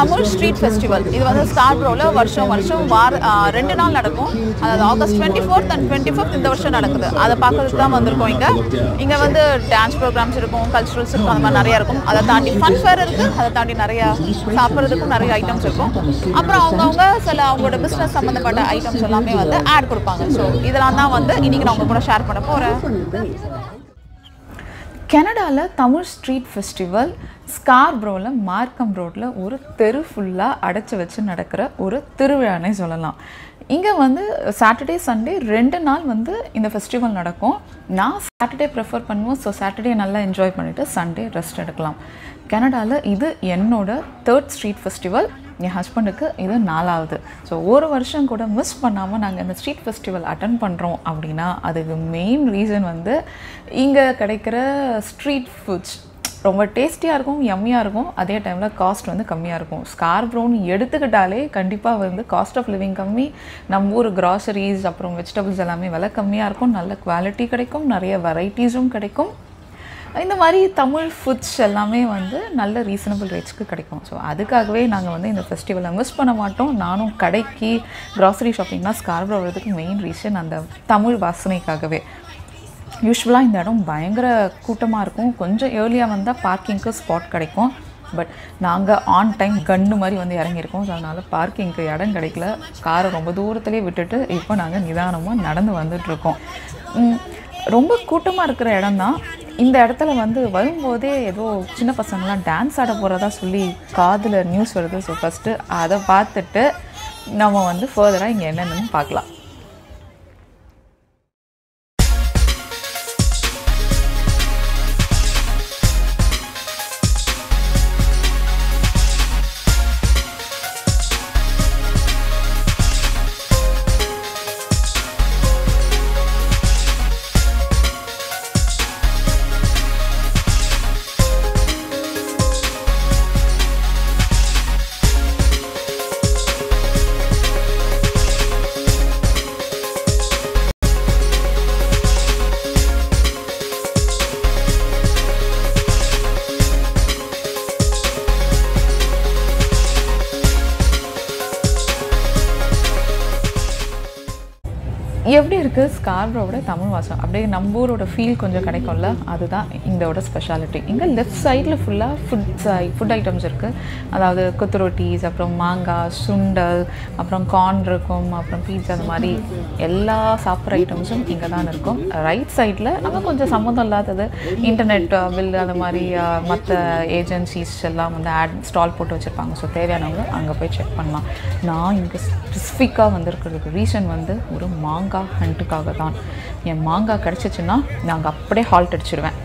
Tamil street festival. இது வந்து ஸ்கார்ப்ரோவில் வருஷம் வருஷம் வார ரெண்டு நாள் நடக்கும். அதாவது August twenty fourth and twenty fifth இந்த வருஷம் நடக்குது. அதை பார்க்கறதுக்கு தான் வந்திருக்கோம் இங்கே. இங்கே வந்து டான்ஸ் ப்ரோக்ராம்ஸ் இருக்கும் கல்ச்சுரல்ஸ் இருக்கும் அந்த மாதிரி நிறையா இருக்கும். அதை தாண்டி ஃபன் ஃபேர் இருக்குது அதை தாண்டி நிறையா சாப்பிட்றதுக்கும் நிறைய ஐட்டம்ஸ் இருக்கும். அப்புறம் அவங்கவுங்க சில அவங்களோட பிஸ்னஸ் சம்மந்தப்பட்ட ஐட்டம்ஸ் எல்லாமே வந்து ஆட் கொடுப்பாங்க. ஸோ இதெல்லாம் தான் வந்து இன்றைக்கி நான் உங்க கூட ஷேர் பண்ண போகிறேன் கனடாவில் தமிழ் ஸ்ட்ரீட் ஃபெஸ்டிவல் ஸ்கார்ப்ரோவில் மார்க்கம் ரோட்டில் ஒரு தெரு ஃபுல்லாக அடைச்சி வச்சு நடக்கிற ஒரு திருவிழானே சொல்லலாம். இங்கே வந்து சாட்டர்டே சண்டே ரெண்டு நாள் வந்து இந்த ஃபெஸ்டிவல் நடக்கும். நான் சாட்டர்டே ப்ரிஃபர் பண்ணுவோம் ஸோ சாட்டர்டே நல்லா என்ஜாய் பண்ணிவிட்டு சண்டே ரெஸ்ட் எடுக்கலாம். கனடாவில் இது என்னோட தேர்ட் ஸ்ட்ரீட் ஃபெஸ்டிவல் என் ஹஸ்பண்டுக்கு இது நாலாவது. ஸோ ஒரு வருஷம் கூட மிஸ் பண்ணாமல் நாங்கள் இந்த ஸ்ட்ரீட் ஃபெஸ்டிவல் அட்டன் பண்ணுறோம் அப்படின்னா அதுக்கு மெயின் ரீசன் வந்து இங்கே கிடைக்கிற ஸ்ட்ரீட் ஃபுட்ஸ் ரொம்ப டேஸ்டியாக இருக்கும் எம்மியாக இருக்கும். அதே டைமில் காஸ்ட் வந்து கம்மியாக இருக்கும். ஸ்கார்ப்ரோன்னு எடுத்துக்கிட்டாலே கண்டிப்பாக வந்து காஸ்ட் ஆஃப் லிவிங் கம்மி. நம்ம ஊர் கிராசரிஸ் அப்புறம் வெஜிடபிள்ஸ் எல்லாமே விலை கம்மியாக இருக்கும். நல்ல குவாலிட்டி கிடைக்கும். நிறைய வெரைட்டிஸும் கிடைக்கும். இந்த மாதிரி தமிழ் ஃபுட்ஸ் எல்லாமே வந்து நல்ல ரீசனபிள் ரேட்ஸ்க்கு கிடைக்கும். ஸோ அதுக்காகவே நாங்கள் வந்து இந்த ஃபெஸ்டிவலை மிஸ் பண்ண மாட்டோம். நானும் கடைக்கு க்ராசரி ஷாப்பிங்னா ஸ்கார்ப்ரோ வர்றதுக்கு மெயின் ரீசன் அந்த தமிழ் வாசனைக்காகவே. யூஸ்வலாக இந்த இடம் பயங்கர கூட்டமாக இருக்கும். கொஞ்சம் ஏர்லியாக வந்தால் பார்க்கிங்க்கு ஸ்பாட் கிடைக்கும். பட் நாங்கள் ஆன் டைம் கன்று மாதிரி வந்து இறங்கியிருக்கோம். ஸோ அதனால் பார்க்கிங்க்கு இடம் கிடைக்கல. காரை ரொம்ப தூரத்துலேயே விட்டுட்டு இப்போ நாங்கள் நிதானமாக நடந்து வந்துட்ருக்கோம் ரொம்ப கூட்டமாக இருக்கிற இடம் தான் இந்த இடத்துல வந்து வரும்போதே ஏதோ சின்ன பசங்களாம் டான்ஸ் ஆட போகிறதா சொல்லி காதில் நியூஸ் வருது. ஸோ ஃபஸ்ட்டு அதை பார்த்துட்டு நம்ம வந்து ஃபர்தராக இங்கே என்னென்னு பார்க்கலாம். இருக்குது ஸ்கார்ப்ரோவோட தமிழ் வாசம் அப்படியே நம்ம ஊரோட ஃபீல் கொஞ்சம் கிடைக்கும்ல. அதுதான் இதோட ஸ்பெஷாலிட்டி இங்கே லெஃப்ட் சைடில் ஃபுல்லாக ஃபுட் ஃபுட் ஐட்டம்ஸ் இருக்குது அதாவது குத்து ரொட்டீஸ் அப்புறம் மாங்காய் சுண்டல் அப்புறம் கார்ன் இருக்கும் அப்புறம் பீட்சா அந்த மாதிரி எல்லா சாப்பிட்ற ஐட்டம்ஸும் இங்கே தான் இருக்கும். ரைட் சைடில் நம்ம கொஞ்சம் சம்மந்தம் இல்லாதது இன்டர்நெட் பில் uh, அந்த மாதிரி uh, மற்ற ஏஜென்சிஸ் எல்லாம் வந்து ஆட் ஸ்டால் போட்டு வச்சுருப்பாங்க. ஸோ தேவையானவங்க அங்கே போய் செக் பண்ணலாம். நான் இங்கே ஸ்பெசிஃபிக்காக வந்திருக்கிறதுக்கு ரீசன் வந்து ஒரு மாங்காய் ஹண்ட்டுக்காக தான் என் மாங்காய் கிடச்சிச்சின்னா நாங்கள் அப்படியே ஹால்ட் அடிச்சிடுவேன்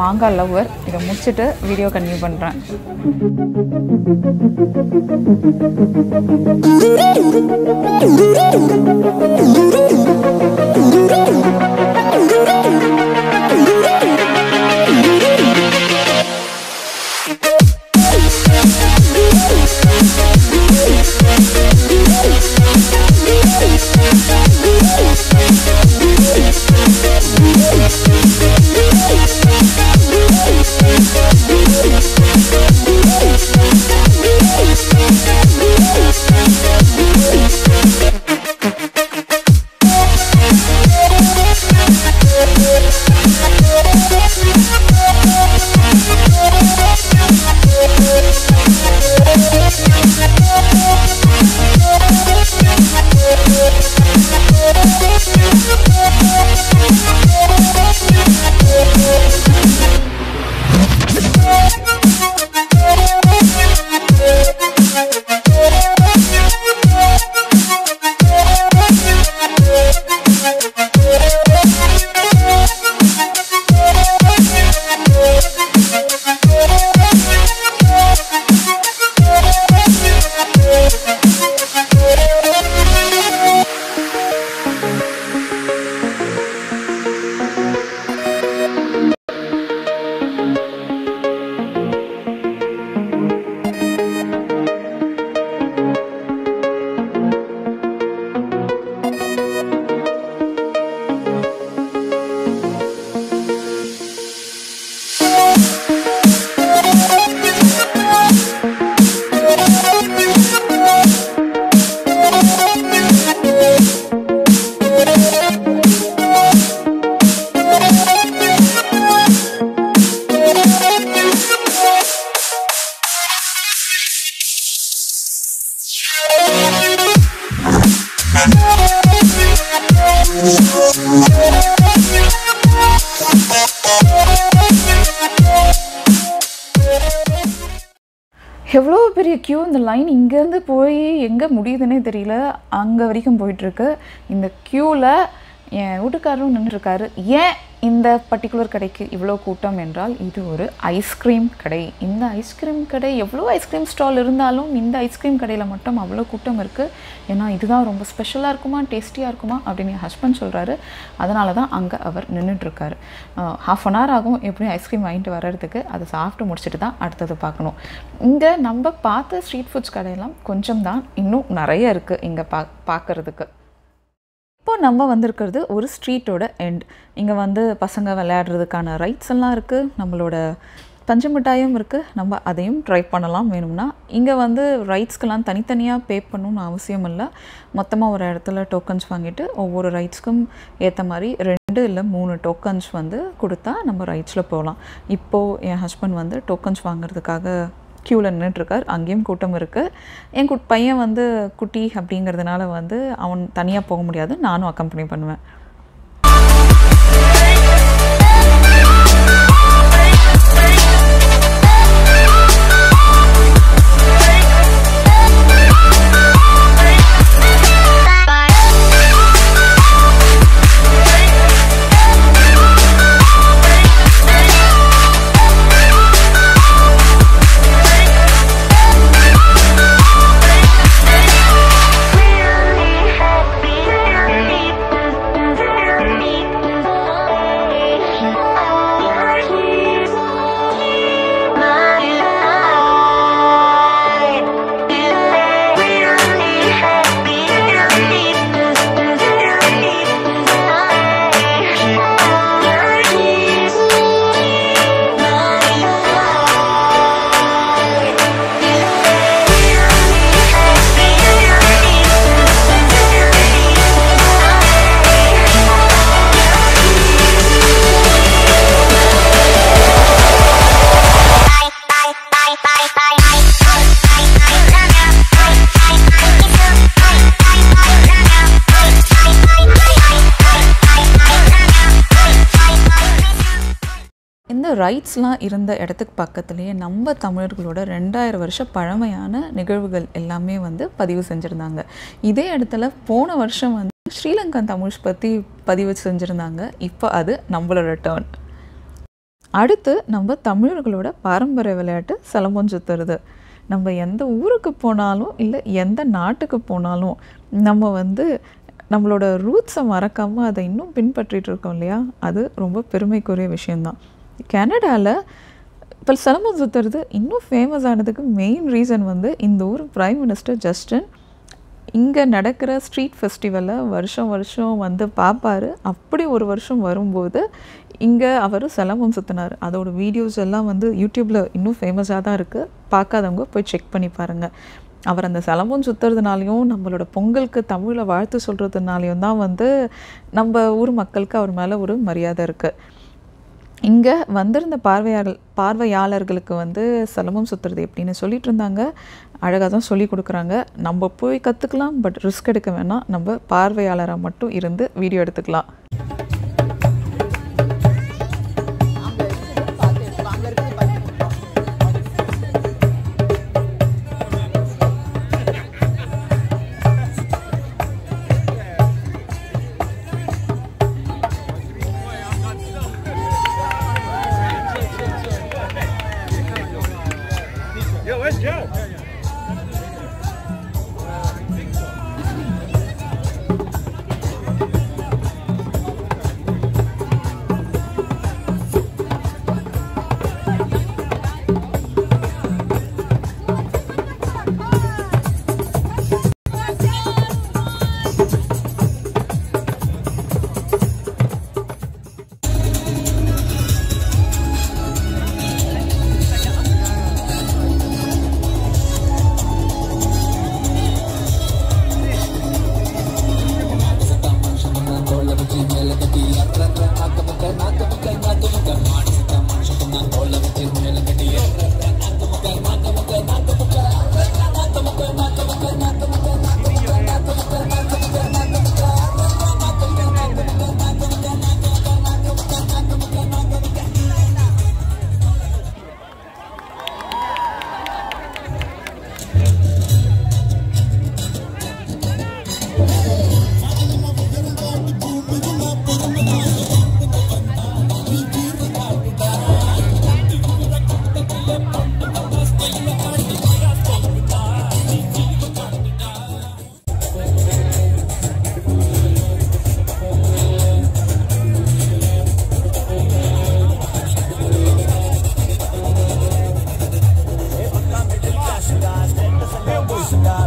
மாங்காய் லவ்வர். இதை முடிச்சுட்டு வீடியோ கன்டினியூ பண்ணுறேன் எவ்வளோ பெரிய க்யூ இந்த லைன் இங்கேருந்து போய் எங்கே முடியுதுன்னே தெரியல. அங்கே வரைக்கும் போயிட்டுருக்கு இந்த க்யூவில் என் வீட்டுக்காரரும் நின்றுருக்காரு. ஏன் இந்த பர்டிகுலர் கடைக்கு இவ்வளோ கூட்டம் என்றால் இது ஒரு ஐஸ்கிரீம் கடை. இந்த ஐஸ்கிரீம் கடை எவ்வளோ ஐஸ்கிரீம் ஸ்டால் இருந்தாலும் இந்த ஐஸ்கிரீம் கடையில் மட்டும் அவ்வளோ கூட்டம் இருக்குது ஏன்னா இதுதான் ரொம்ப ஸ்பெஷலாக இருக்குமா டேஸ்டியாக இருக்குமா அப்படின்னு என் ஹஸ்பண்ட் சொல்கிறாரு அதனால தான் அங்கே அவர் நின்றுட்டுருக்காரு. ஹாஃப் அன் ஹவர் ஆகும் எப்படியும் ஐஸ்கிரீம் வாங்கிட்டு வர்றதுக்கு. அதை சாப்பிட்டு முடிச்சுட்டு தான் அடுத்தது பார்க்கணும். இங்கே நம்ம பார்த்த ஸ்ட்ரீட் ஃபுட்ஸ் கடையெல்லாம் கொஞ்சம் தான் இன்னும் நிறைய இருக்குது இங்கே பா பார்க்குறதுக்கு. இப்போ நம்ம வந்திருக்கிறது ஒரு ஸ்ட்ரீட்டோட எண்ட் இங்கே வந்து பசங்க விளையாடுறதுக்கான ரைட்ஸ் எல்லாம் இருக்குது நம்மளோட பஞ்சு மிட்டாயும் இருக்குது நம்ம அதையும் ட்ரை பண்ணலாம் வேணும்னா. இங்கே வந்து ரைட்ஸ்க்கெல்லாம் தனித்தனியாக பே பண்ணணும்னு அவசியம் இல்லை. மொத்தமாக ஒரு இடத்துல டோக்கன்ஸ் வாங்கிட்டு ஒவ்வொரு ரைட்ஸ்க்கும் ஏற்ற மாதிரி ரெண்டு இல்லை மூணு டோக்கன்ஸ் வந்து கொடுத்தா நம்ம ரைட்ஸில் போகலாம் இப்போது என் ஹஸ்பண்ட் வந்து டோக்கன்ஸ் வாங்குறதுக்காக க்யூவில் நின்றுட்டுருக்கார் அங்கேயும் கூட்டம் இருக்குது என் குட் பையன் வந்து குட்டி அப்படிங்கிறதுனால வந்து அவன் தனியாக போக முடியாது. நானும் அக்கம்பனி பண்ணுவேன். ரைட்ஸ்லாம் இருந்த இடத்துக்கு பக்கத்துலேயே நம்ம தமிழர்களோட ரெண்டாயிரம் வருஷம் பழமையான நிகழ்வுகள் எல்லாமே வந்து பதிவு செஞ்சுருந்தாங்க. இதே இடத்துல போன வருஷம் வந்து ஸ்ரீலங்கன் தமிழ்ஸ் பற்றி பதிவு செஞ்சுருந்தாங்க. இப்போ அது நம்மளோட டேர்ன் அடுத்து நம்ம தமிழர்களோட பாரம்பரிய விளையாட்டு சிலம்பம் நம்ம எந்த ஊருக்கு போனாலும் இல்லை எந்த நாட்டுக்கு போனாலும் நம்ம வந்து நம்மளோட ரூட்ஸை மறக்காமல் அதை இன்னும் பின்பற்றிட்டு இருக்கோம் இல்லையா? அது ரொம்ப பெருமைக்குரிய விஷயந்தான் கனடாவில் இப்போ சிலம்பம் சுற்றுறது இன்னும் ஃபேமஸ் ஆனதுக்கு மெயின் ரீசன் வந்து இந்த ஊர் ப்ரைம் மினிஸ்டர் ஜஸ்டின். இங்கே நடக்கிற ஸ்ட்ரீட் ஃபெஸ்டிவலை வருஷம் வருஷம் வந்து பார்ப்பாரு அப்படி ஒரு வருஷம் வரும்போது இங்கே அவர் சிலம்பம் சுற்றினார் அதோட வீடியோஸ் எல்லாம் வந்து யூடியூப்பில் இன்னும் ஃபேமஸாக தான் இருக்குது பார்க்காதவங்க போய் செக் பண்ணி பாருங்கள் அவர் அந்த சிலம்பம் சுற்றுறதுனாலையும் நம்மளோட பொங்கலுக்கு தமிழில் வாழ்த்து சொல்கிறதுனாலையும் தான் வந்து நம்ம ஊர் மக்களுக்கு அவர் மேலே ஒரு மரியாதை இருக்குது இங்கே வந்திருந்த பார்வையாளர் பார்வையாளர்களுக்கு வந்து சிலம்பம் சுற்றுறது எப்படின்னு சொல்லிட்டு இருந்தாங்க. அழகாக தான் சொல்லி கொடுக்குறாங்க. நம்ம போய் கற்றுக்கலாம் பட் ரிஸ்க் எடுக்க வேணாம். நம்ம பார்வையாளராக மட்டும் இருந்து வீடியோ எடுத்துக்கலாம். நம்ம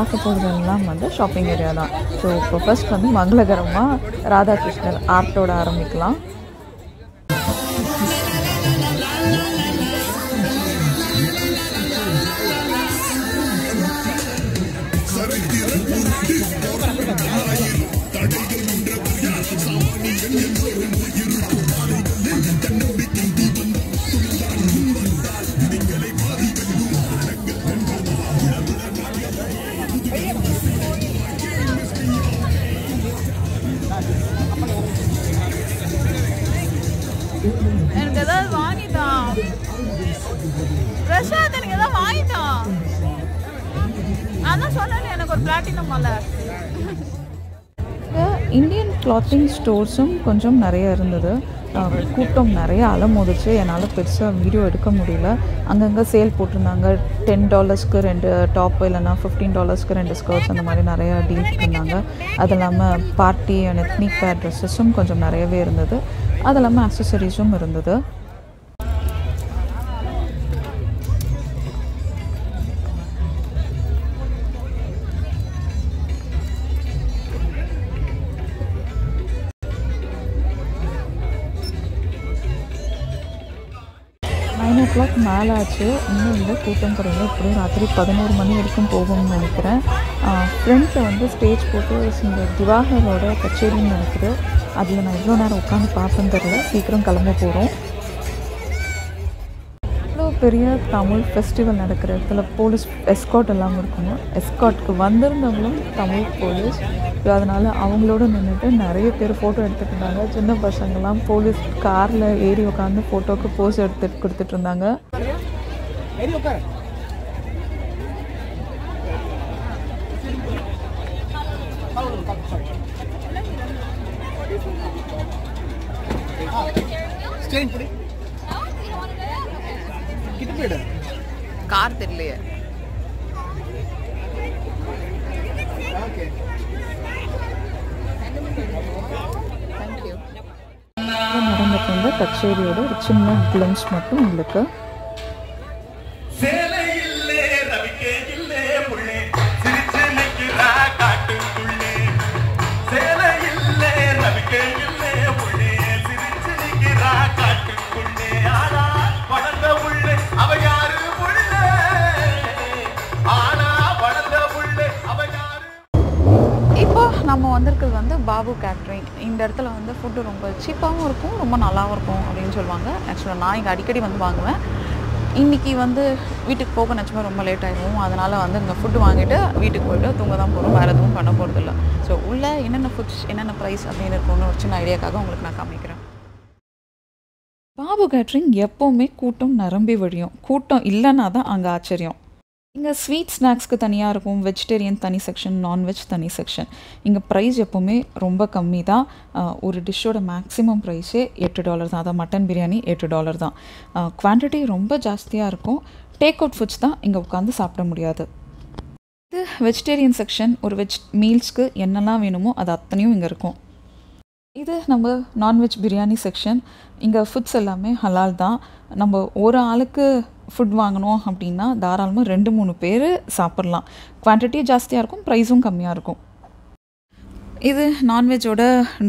பார்க்க போகிறதெல்லாம் வந்து ஷாப்பிங் ஏரியா தான். ஸோ இப்போ ஃபர்ஸ்ட் வந்து மங்களகரமாக ராதாகிருஷ்ணர் ஆர்ட்டோட ஆரம்பிக்கலாம். இந்தியன் கிளாத்திங் ஸ்டோர்ஸும் கொஞ்சம் நிறைய இருந்தது. கூட்டம் நிறைய அலமோதிச்சு என்னால் பெருசாக வீடியோ எடுக்க முடியல. அங்கங்கே சேல் போட்டிருந்தாங்க. டென் டாலர்ஸ்க்கு ரெண்டு டாப் இல்லைன்னா ஃபிஃப்டீன் டாலர்ஸ்க்கு ரெண்டு ஸ்கர்ட்ஸ் அந்த மாதிரி நிறையா டீல் இருந்தாங்க அது இல்லாமல் பார்ட்டி அண்ட் எத்னிக் பேர் ட்ரெஸ்ஸஸும் கொஞ்சம் நிறையவே இருந்தது. அது இல்லாமல் அக்சசரிஸும் இருந்தது. ஓ கிளாக் மேலே ஆச்சு இன்னும் இல்லை கூட்டம் குறையில. இப்படியும் ராத்திரி பதினோரு மணி வரைக்கும் போகும்னு நினைக்கிறேன். ஃப்ரெண்ட்ஸை வந்து ஸ்டேஜ் போட்டு இந்த திவாகரோட கச்சேரின்னு நினைக்கிறேன். அதில் நான் எவ்வளோ நேரம் உட்காந்து பார்ப்பேன்னு தெரியல. சீக்கிரம் கிளம்ப போகிறோம் மிகப்பெரிய பெரிய தமிழ் ஃபெஸ்டிவல் நடக்கிற இடத்துல போலீஸ் எஸ்காட் எல்லாம் இருக்கணும். எஸ்காட்க்கு வந்திருந்தவங்களும் தமிழ் போலீஸ் அதனால் அவங்களோட நின்றுட்டு நிறைய பேர் ஃபோட்டோ எடுத்துட்டு இருந்தாங்க. சின்ன பசங்கள்லாம் போலீஸ் காரில் ஏறி உட்காந்து ஃபோட்டோக்கு போஸ் எடுத்து கொடுத்துட்டு இருந்தாங்க. ஸ்டேரிங் பிடி கிட்ட போயிடு கார் தெரியலையே. ஓகே. தேங்க்யூ நடந்துட்டு இருந்த கச்சேரியோட ஒரு சின்ன கிளிம்ஸ் மட்டும் உங்களுக்கு இந்த இடத்துல வந்து ஃபுட்டு ரொம்ப சீப்பாகவும் இருக்கும் ரொம்ப நல்லாவும் இருக்கும் அப்படின்னு சொல்லுவாங்க. ஆக்சுவலாக நான் இங்கே அடிக்கடி வந்து வாங்குவேன். இன்றைக்கி வந்து வீட்டுக்கு போக நினச்சமா ரொம்ப லேட் ஆகிடும் அதனால் வந்து இங்கே ஃபுட்டு வாங்கிட்டு வீட்டுக்கு போயிட்டு தூங்க தான் போகிறோம் வேறு எதுவும் பண்ண போகிறதில்ல ஸோ உள்ளே என்னென்ன ஃபுட்ஸ் என்னென்ன ப்ரைஸ் அப்படின்னு இருக்கும்னு ஒரு சின்ன ஐடியாக்காக உங்களுக்கு நான் காமிக்கிறேன். பாபு கேட்ரிங் எப்போவுமே கூட்டம் நிரம்பி வழியும். கூட்டம் இல்லைன்னா தான் அங்கே ஆச்சரியம். இங்கே ஸ்வீட் ஸ்நாக்ஸ்க்கு தனியாக இருக்கும் வெஜிடேரியன் தனி செக்ஷன் நான்வெஜ் தனி செக்ஷன் இங்கே ப்ரைஸ் எப்போவுமே ரொம்ப கம்மி தான் ஒரு டிஷ்ஷோட மேக்ஸிமம் ப்ரைஸே எட்டு டாலர் தான். அதான் மட்டன் பிரியாணி எட்டு டாலர் தான். குவான்டிட்டி ரொம்ப ஜாஸ்தியாக இருக்கும். டேக் அவுட் ஃபுட்ஸ் தான் இங்கே உட்காந்து சாப்பிட முடியாது. இது வெஜிடேரியன் செக்ஷன் ஒரு வெஜ் மீல்ஸ்க்கு என்னெல்லாம் வேணுமோ அது அத்தனையும் இங்கே இருக்கும். இது நம்ம நான்வெஜ் பிரியாணி செக்ஷன் இங்கே ஃபுட்ஸ் எல்லாமே ஹலால் தான். நம்ம ஒரு ஆளுக்கு ஃபுட் வாங்கணும் அப்படின்னா தாராளமாக ரெண்டு மூணு பேர் சாப்பிட்லாம். குவான்டிட்டி ஜாஸ்தியாக இருக்கும் ப்ரைஸும் கம்மியாக இருக்கும். இது நான்வெஜ்ஜோட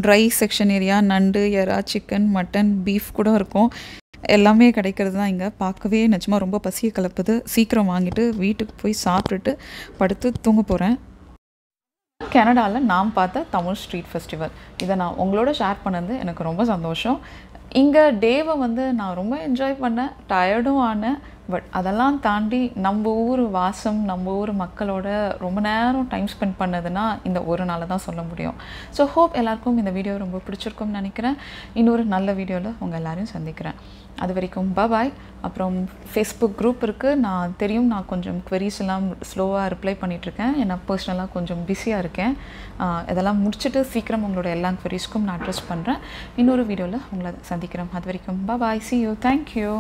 ட்ரை செக்ஷன் ஏரியா நண்டு எறா சிக்கன் மட்டன் பீஃப் கூட இருக்கும். எல்லாமே கிடைக்கிறது தான் இங்கே. பார்க்கவே நிஜமாக ரொம்ப பசியை கலப்புது. சீக்கிரம் வாங்கிட்டு வீட்டுக்கு போய் சாப்பிட்டுட்டு படுத்து தூங்க போகிறேன் கனடாவில் நான் பார்த்த தமிழ் ஸ்ட்ரீட் ஃபெஸ்டிவல் இதை நான் உங்களோட ஷேர் பண்ணது எனக்கு ரொம்ப சந்தோஷம். இங்கே டேவை வந்து நான் ரொம்ப என்ஜாய் பண்ணேன் டயர்டும் ஆனேன். பட் அதெல்லாம் தாண்டி நம்ம ஊர் வாசம் நம்ம ஊர் மக்களோட ரொம்ப நேரம் டைம் ஸ்பெண்ட் பண்ணதுன்னா இந்த ஒரு நாளை தான் சொல்ல முடியும். ஸோ ஹோப் எல்லாருக்கும் இந்த வீடியோ ரொம்ப பிடிச்சிருக்கும்னு நினைக்கிறேன். இன்னொரு நல்ல வீடியோவில் உங்கள் எல்லாரையும் சந்திக்கிறேன். அது வரைக்கும் பாய் அப்புறம் ஃபேஸ்புக் குரூப் இருக்குது நான் தெரியும் நான் கொஞ்சம் குவரிஸ் எல்லாம் ஸ்லோவாக ரிப்ளை பண்ணிகிட்ருக்கேன் ஏன்னா பர்சனலாக கொஞ்சம் பிஸியாக இருக்கேன். இதெல்லாம் முடிச்சுட்டு சீக்கிரம் உங்களோட எல்லா குவரிஸ்க்கும் நான் அட்ரஸ் பண்ணுறேன் இன்னொரு வீடியோவில் உங்களை சந்திக்கிறேன். அது வரைக்கும் பாய் சி யூ தேங்க்யூ